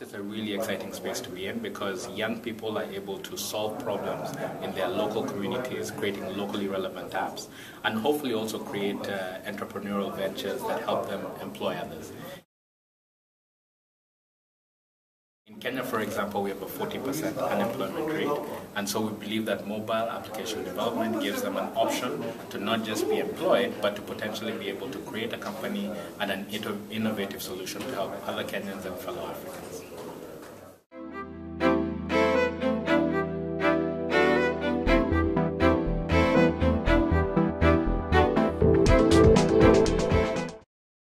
is a really exciting space to be in because young people are able to solve problems in their local communities, creating locally relevant apps, and hopefully also create uh, entrepreneurial ventures that help them employ others. In Kenya, for example, we have a 40% unemployment rate, and so we believe that mobile application development gives them an option to not just be employed, but to potentially be able to create a company and an innovative solution to help other Kenyans and fellow Africans.